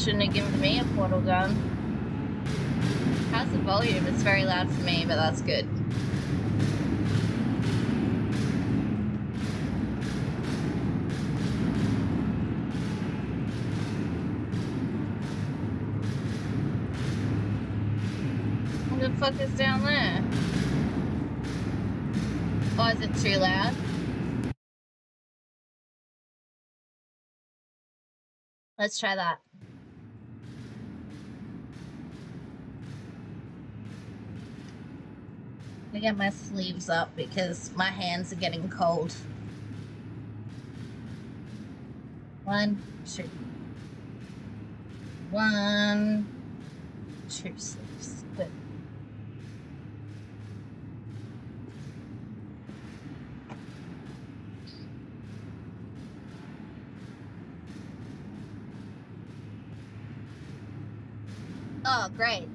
Shouldn't have given me a portal gun. How's the volume? It's very loud for me, but that's good. What the fuck is down there? Oh, is it too loud? Let's try that. Get my sleeves up because my hands are getting cold. One, two. One, two sleeves. Good. Oh, great.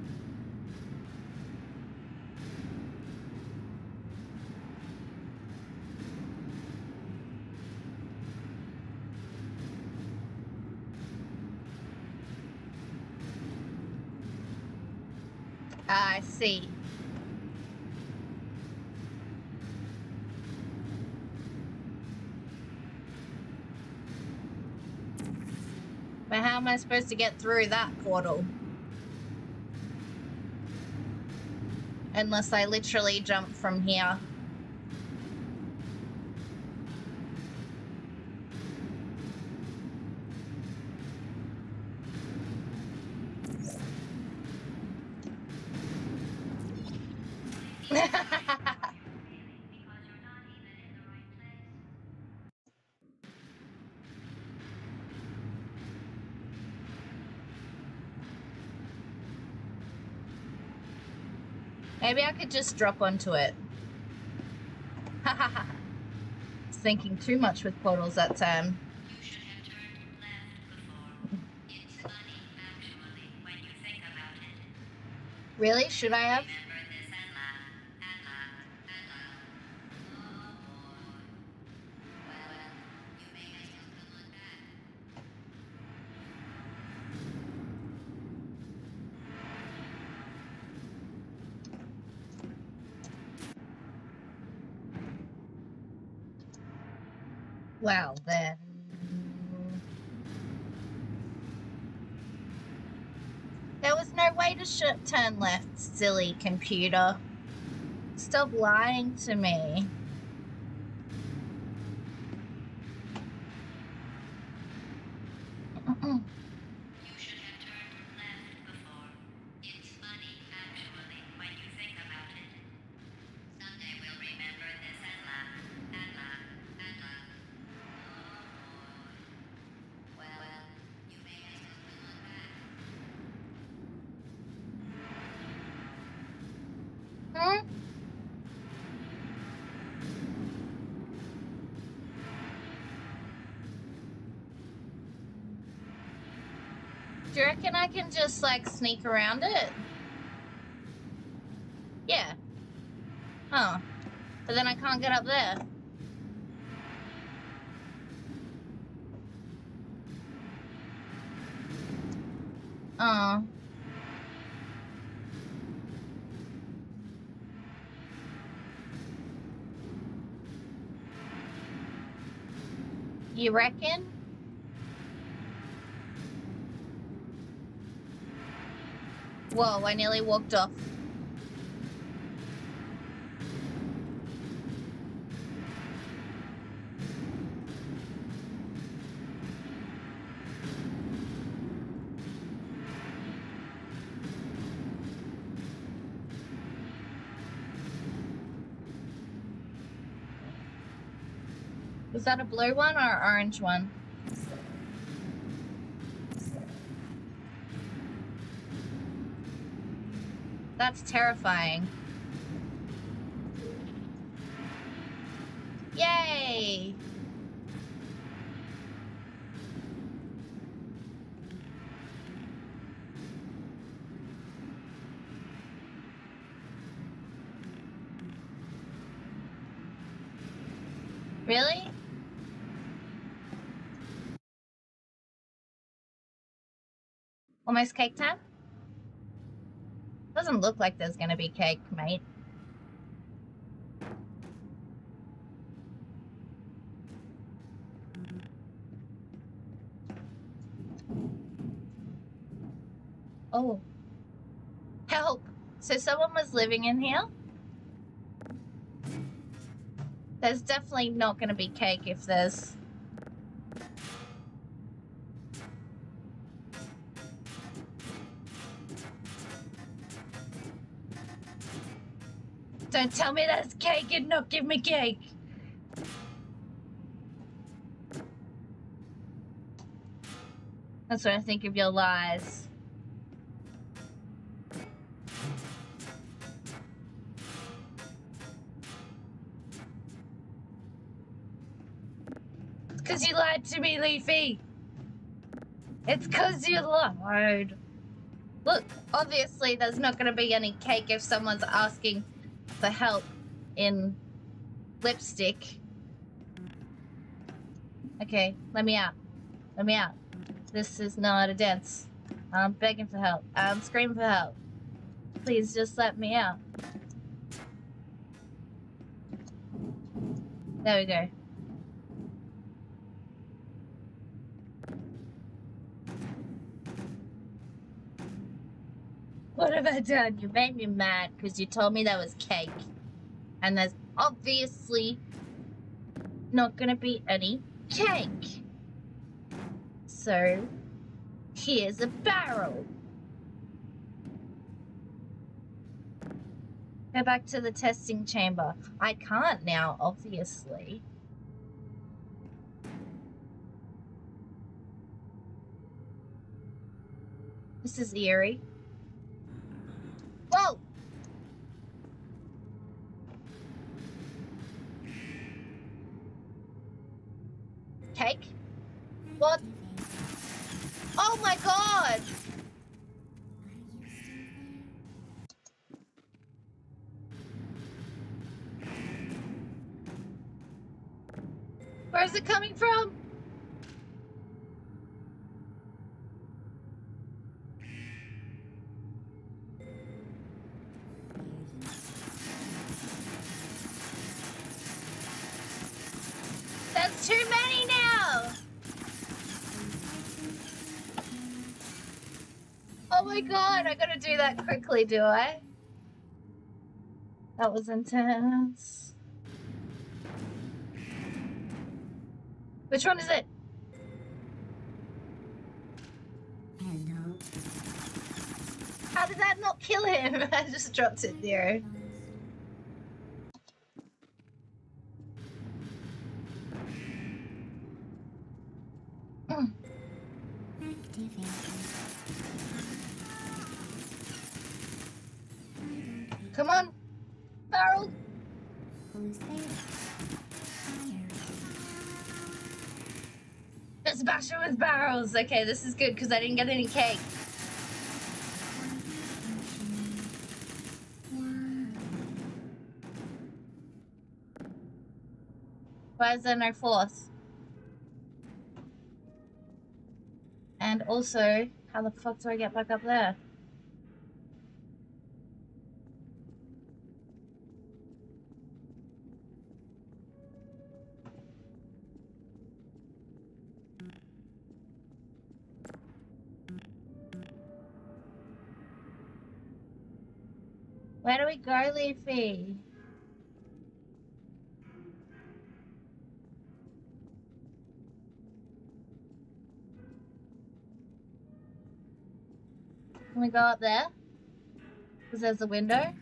I see. But how am I supposed to get through that portal? Unless I literally jump from here. Maybe I could just drop onto it. Thinking too much with portals that time. Really? Should I have? Way to sh- turn left, silly computer. Stop lying to me. Reckon I can just like sneak around it? Yeah. Oh. But then I can't get up there. Oh. You reckon? Whoa, I nearly walked off. Was that a blue one or an orange one? That's terrifying. Yay! Really? Almost cake time? Doesn't look like there's gonna be cake, mate. Oh. Help! So someone was living in here? There's definitely not gonna be cake if there's... Don't tell me that's cake and not give me cake. That's what I think of your lies. It's because you lied to me, Leafy. It's because you lied. Look, obviously there's not going to be any cake if someone's asking for help in lipstick. Okay, let me out. Let me out. This is not a dance. I'm begging for help. I'm screaming for help. Please just let me out. There we go. Have I done? You made me mad because you told me that was cake. And there's obviously not gonna be any cake. So, here's a barrel. Go back to the testing chamber. I can't now, obviously. This is eerie. I gotta do that quickly, do I? That was intense. Which one is it? Hello. How did that not kill him? I just dropped it there. Okay, this is good because I didn't get any cake. Why is there no fourth? And also, how the fuck do I get back up there? We? Can we go up there? Because there's a window.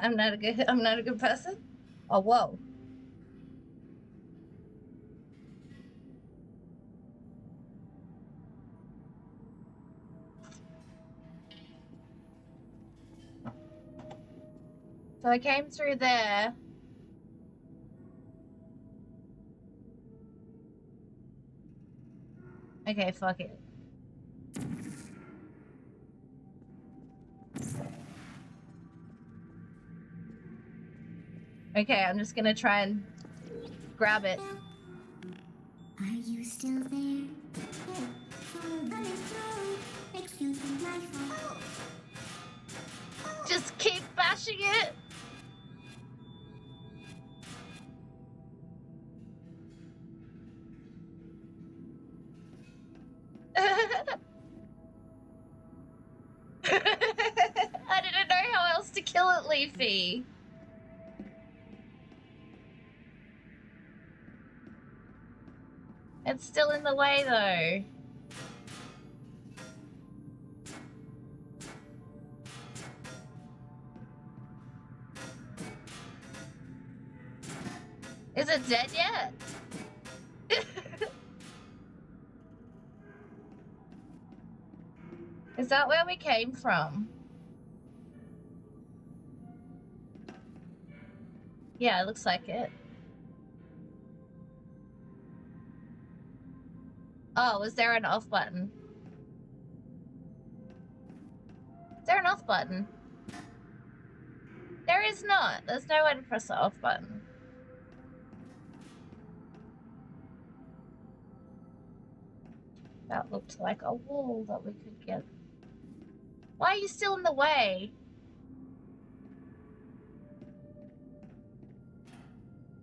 I'm not a good. I'm not a good person. Oh whoa. So I came through there. Okay, fuck it. Okay, I'm just gonna try and grab it. Are you still there? Follow the road. Excuse me, my fault. Just keep bashing it. I didn't know how else to kill it, Leafy. Still in the way though. Is it dead yet? Is that where we came from? Yeah, it looks like it. Oh, is there an off button? Is there an off button? There is not. There's no way to press the off button. That looked like a wall that we could get. Why are you still in the way?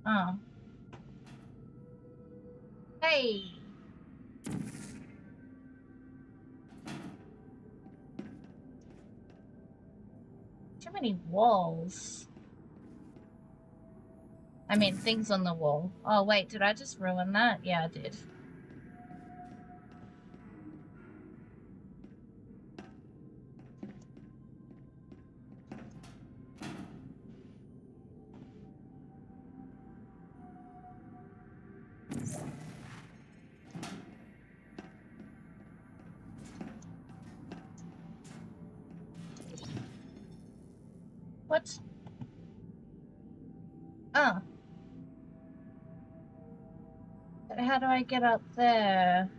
Oh. Hey. Too many walls. I mean, things on the wall. Oh, wait, did I just ruin that? Yeah, I did. How do I get up there?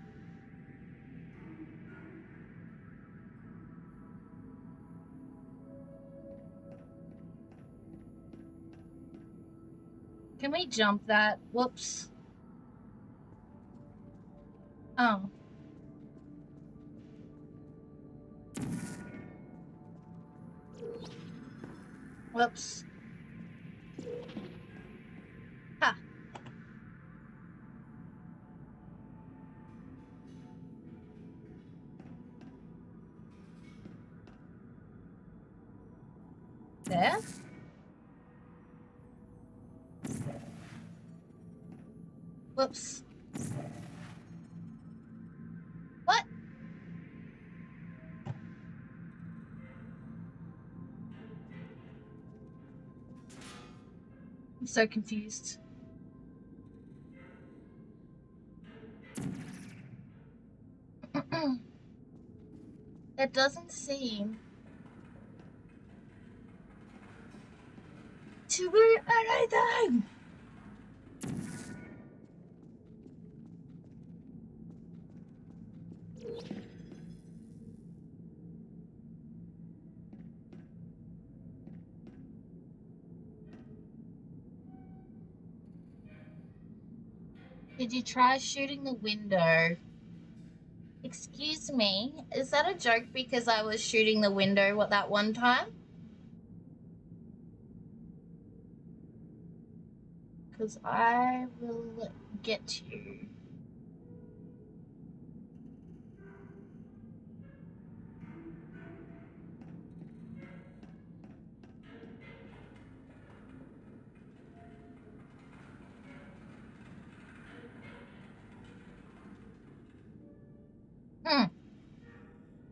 Can we jump that? Whoops. Oh. Whoops. Whoops. What? I'm so confused. It doesn't seem to be anything. Did you try shooting the window? Excuse me, is that a joke because I was shooting the window what that one time? Because I will get you.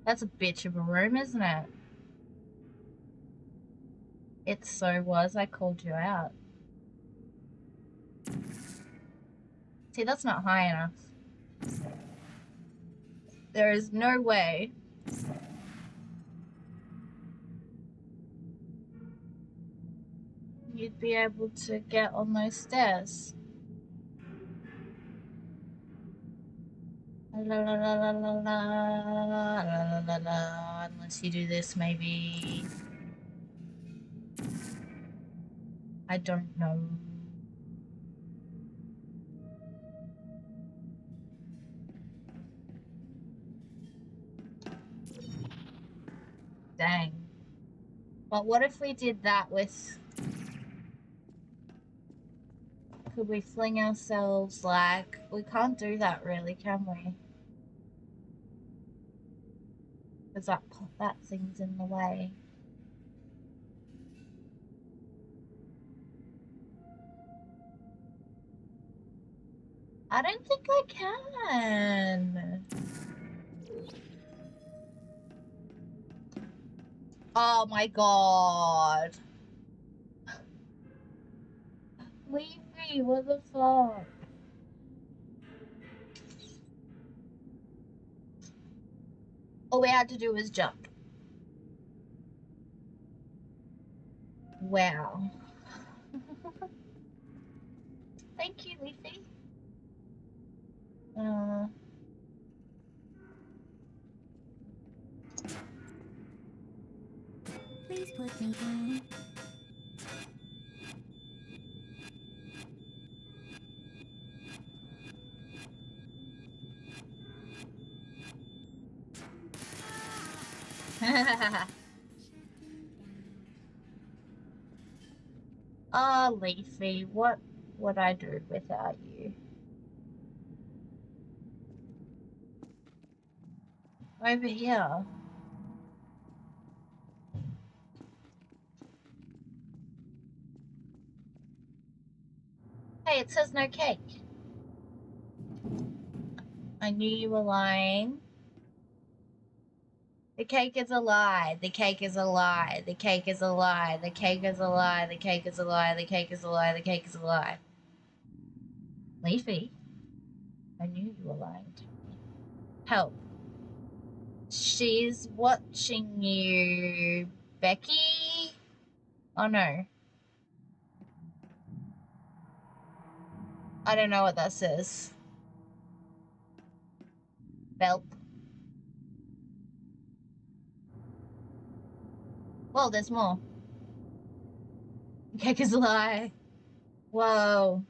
That's a bitch of a room, isn't it? It so was. I called you out. See, that's not high enough. There is no way. You'd be able to get on those stairs. La la la la la la la la la la unless you do this maybe I don't know. Dang. But what if we did that with could we fling ourselves like we can't do that really, can we? Because that that thing's in the way. I don't think I can. Oh my god. Leave me, what the fuck? All we had to do was jump. Wow. Thank you, Leafy. Uh, Please put me down. Ah, oh, Leafy, what would I do without you? Over here. Hey, it says no cake. I knew you were lying. The cake is a lie. The cake is a lie. The cake is a lie. The cake is a lie. The cake is a lie. The cake is a lie. The cake is a lie. Leafy, I knew you were lying to me. Help. She's watching you, Becky. Oh no. I don't know what that says. Belp. Well, there's more. A lie. Whoa.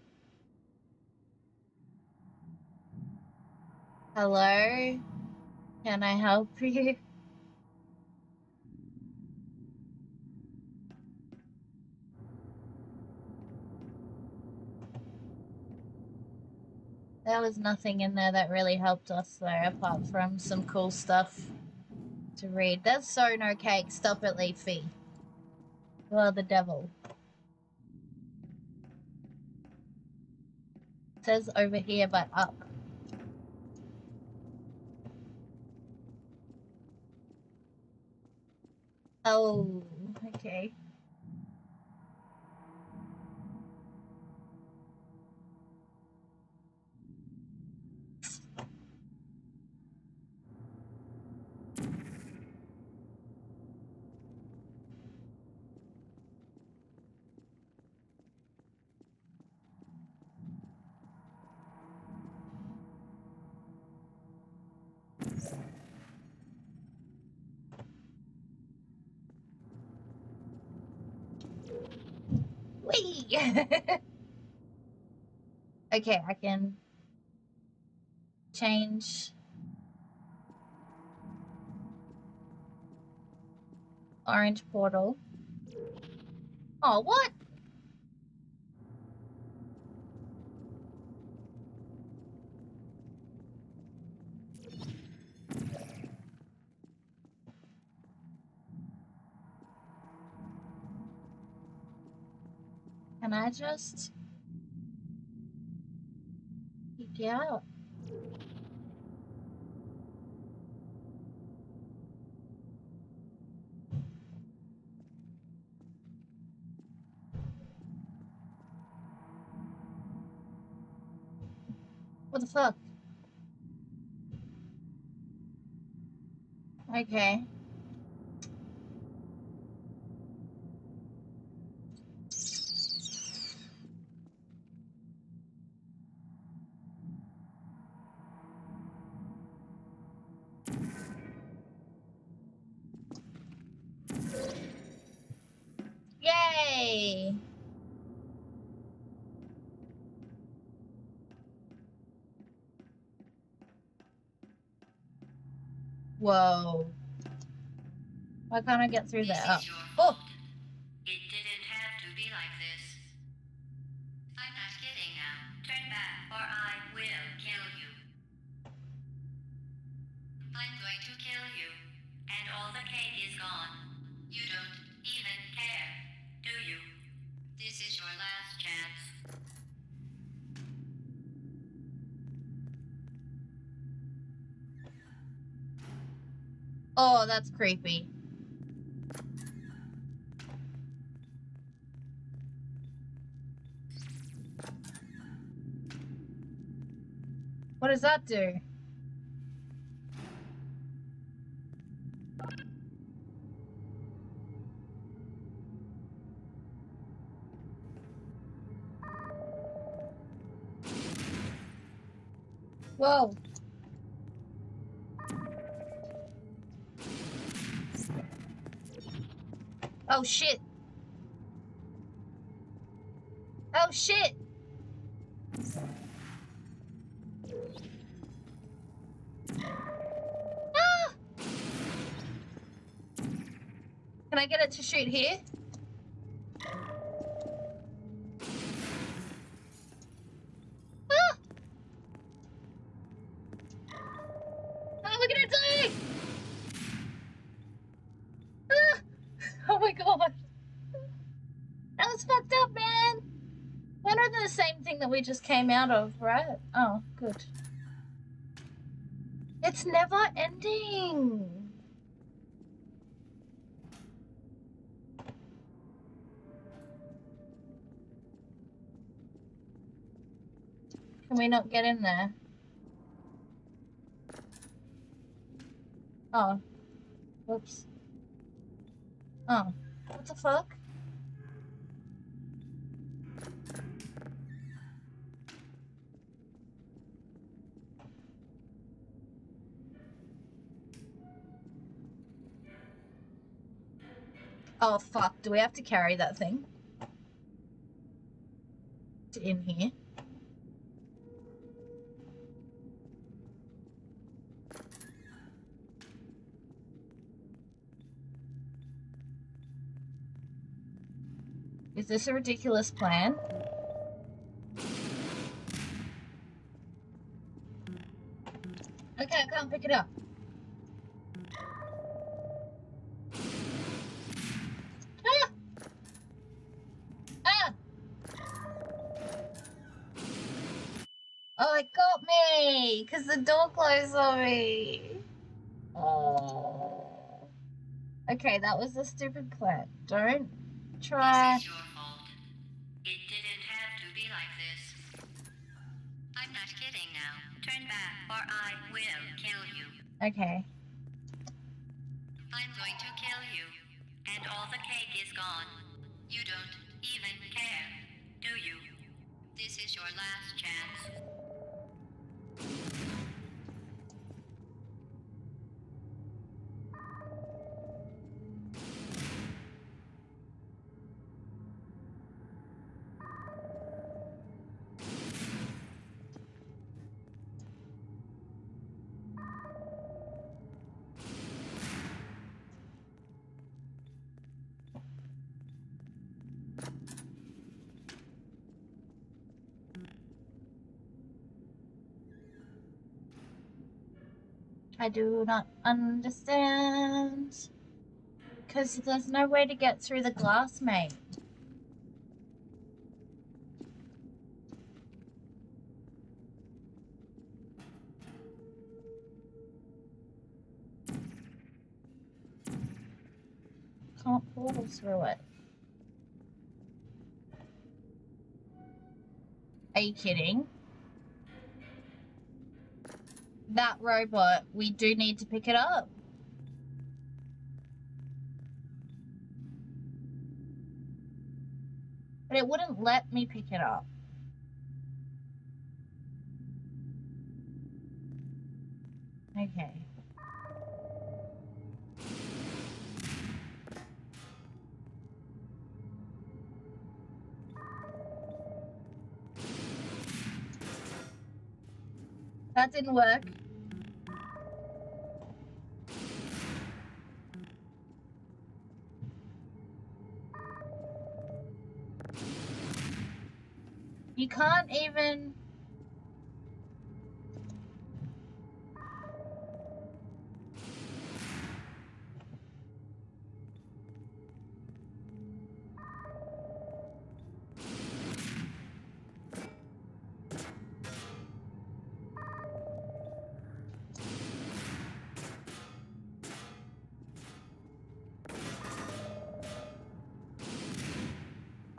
Hello? Can I help you? There was nothing in there that really helped us though, apart from some cool stuff to read. That's so no cake. Stop it, Leafy. You are the devil. It says over here, but up. Oh, okay. Okay, I can change orange portal. Oh, what? Can I just out? What the fuck? Okay. Why can't I get through that? Oh. It didn't have to be like this. I'm not kidding now. Turn back, or I will kill you. I'm going to kill you, and all the cake is gone. You don't even care, do you? This is your last chance. oh, that's creepy. What does that do? Whoa. Oh shit. Oh shit. Ah! Can I get it to shoot here? Ah! Oh, look at it dying! Ah! Oh my god. That was fucked up, man. When are the same thing that we just came out of, right? Oh, good. It's never ending. Can we not get in there? Oh. Whoops. Oh. What the fuck? Oh fuck, do we have to carry that thing? In here? Is this a ridiculous plan? Okay, I can't pick it up. Ah! Ah! Oh, it got me! Because the door closed on me. Oh. Okay, that was a stupid plan. Don't try. I will kill you. Okay. I'm going to kill you, and all the cake is gone. You don't even care, do you? This is your last chance. I do not understand. Because there's no way to get through the glass, mate. Can't portal through it. Are you kidding? That robot, we do need to pick it up. But it wouldn't let me pick it up. Okay. That didn't work. You can't even...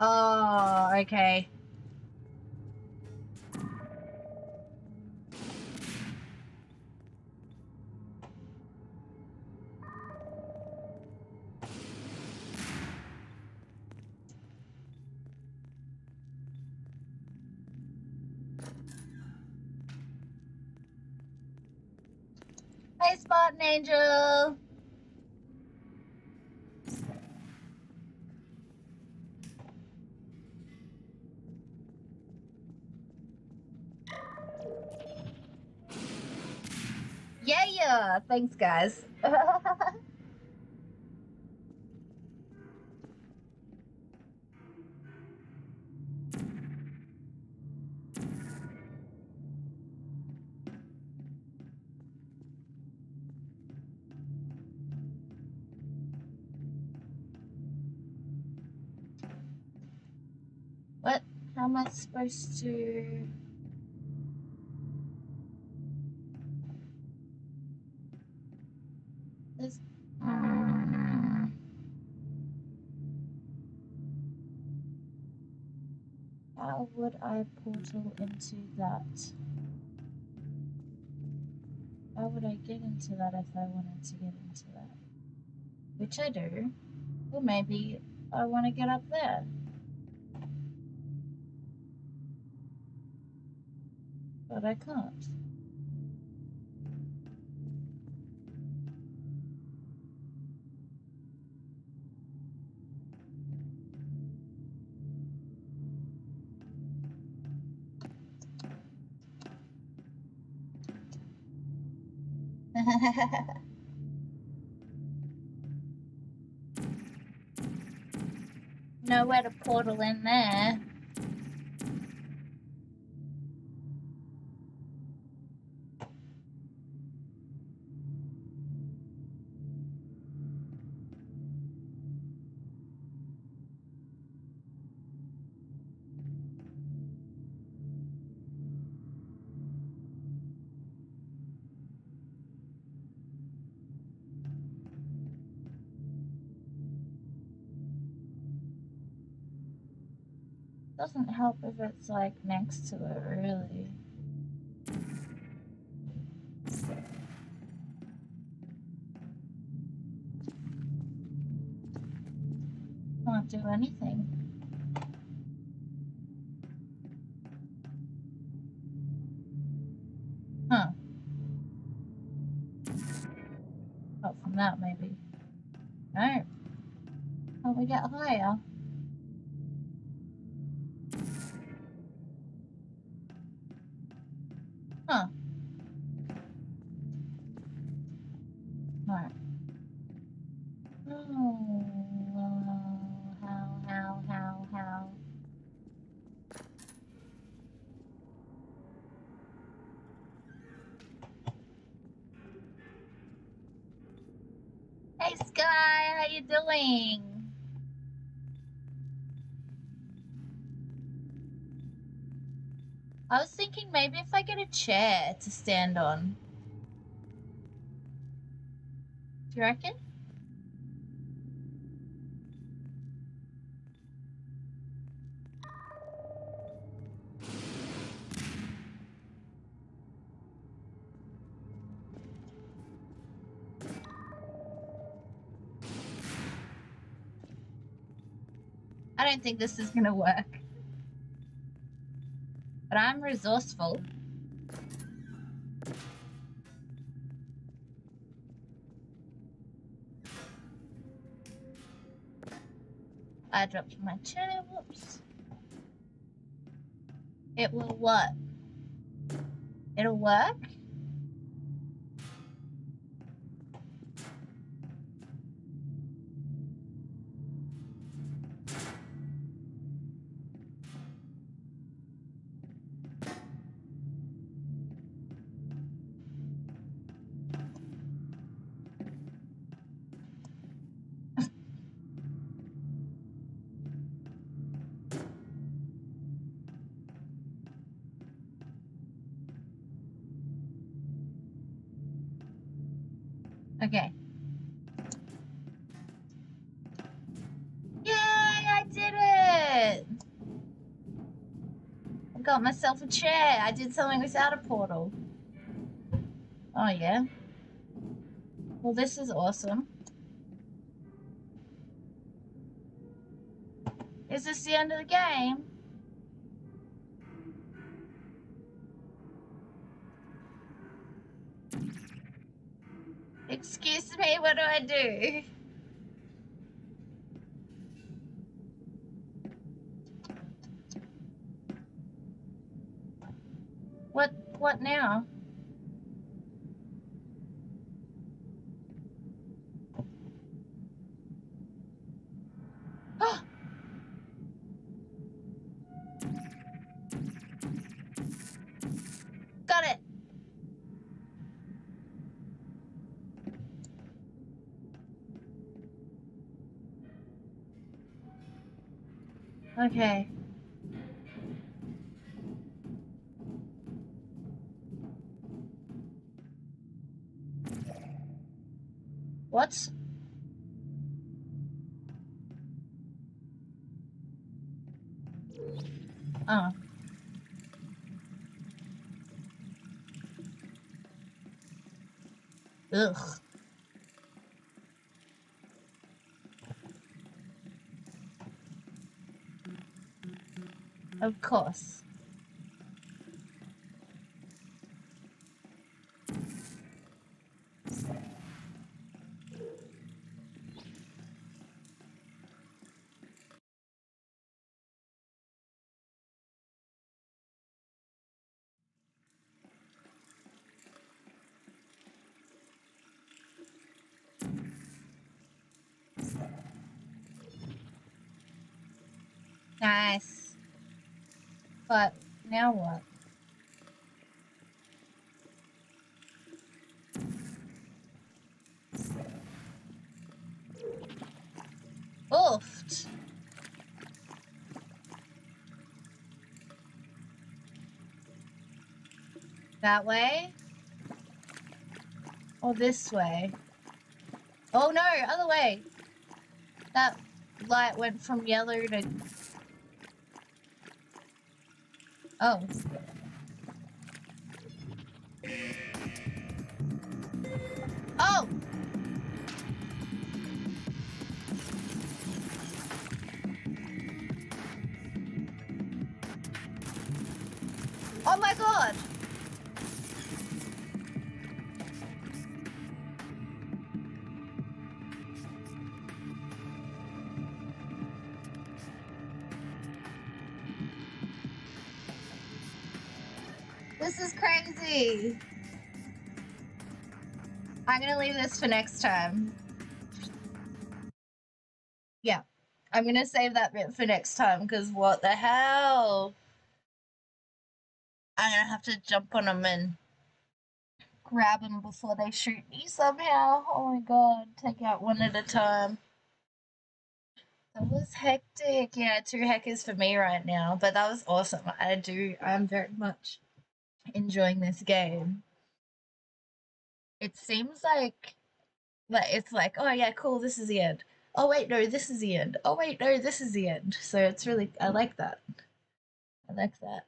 Oh, okay. Hey, Spartan Angel. Yeah, yeah. Thanks, guys. supposed to... Mm. How would I portal into that? How would I get into that if I wanted to get into that? Which I do. Or maybe I want to get up there. But I can't. Nowhere to portal in there. Doesn't help if it's like next to it, really. Can't do anything. Huh. Apart from that, maybe. No. Can we get higher? I was thinking maybe if I get a chair to stand on. Do you reckon? Don't think this is gonna work. But I'm resourceful. I dropped my chair, whoops. It will work. It'll work? Got myself a chair. I did something without a portal. Oh, yeah. Well, this is awesome. Is this the end of the game? Excuse me, what do I do? What now? Got it. Okay. Ugh. Of course. Nice. But now what? Oofed. That way? Or this way? Oh no, other way. That light went from yellow to... Oh. This is crazy. I'm gonna leave this for next time. Yeah, I'm gonna save that bit for next time because what the hell? I'm gonna have to jump on them and grab them before they shoot me somehow. Oh my god, take out one at a time. That was hectic. Yeah, two hackers for me right now, but that was awesome. I do, I'm very much enjoying this game. It seems like, like it's like, oh yeah, cool, this is the end. Oh wait, no, this is the end. Oh wait, no, this is the end. So it's really, I like that. I like that.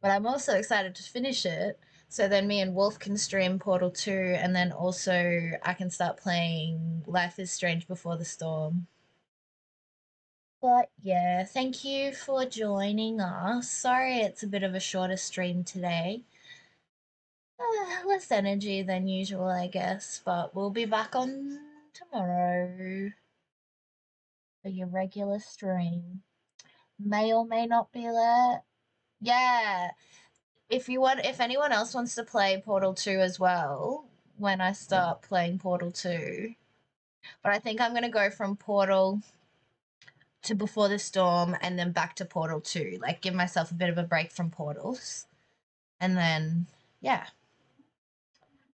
But I'm also excited to finish it. So then me and Wolf can stream Portal 2, and then also I can start playing Life is Strange Before the Storm. But yeah, thank you for joining us. Sorry it's a bit of a shorter stream today. Uh, less energy than usual, I guess, but we'll be back on tomorrow for your regular stream. May or may not be there. Yeah. If you want if anyone else wants to play Portal 2 as well, when I start playing Portal 2. But I think I'm gonna go from Portal to Before the Storm and then back to Portal 2. Like give myself a bit of a break from portals. And then yeah.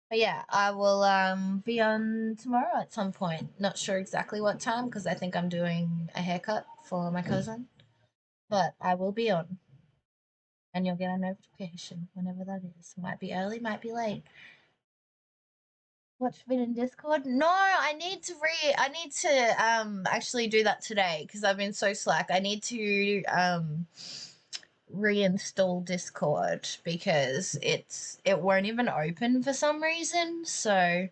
But yeah, I will um be on tomorrow at some point. Not sure exactly what time because I think I'm doing a haircut for my cousin. But I will be on. And you'll get a notification whenever that is. Might be early, might be late. Watch vid in Discord? No, I need to re I need to um actually do that today because I've been so slack. I need to um reinstall Discord because it's it won't even open for some reason. So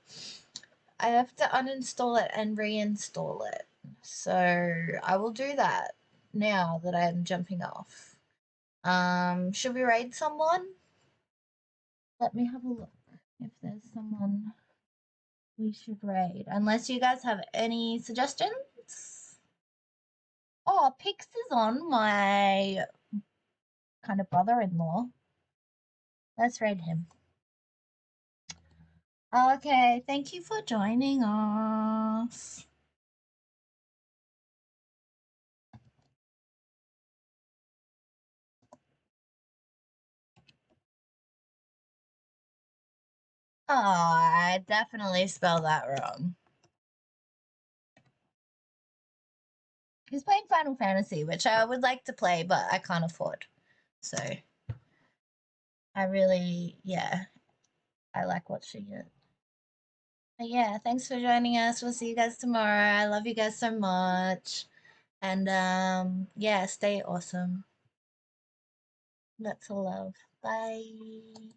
I have to uninstall it and reinstall it. So I will do that now that I'm jumping off. Um should we raid someone? Let me have a look if there's someone we should raid. Unless you guys have any suggestions. Oh, Pix is on, my kind of brother in law. Let's raid him. Okay, thank you for joining us. Oh, I definitely spelled that wrong. He's playing Final Fantasy, which I would like to play, but I can't afford. So I really, yeah, I like watching it. But yeah, thanks for joining us. We'll see you guys tomorrow. I love you guys so much. And um yeah, stay awesome. That's all love. Bye.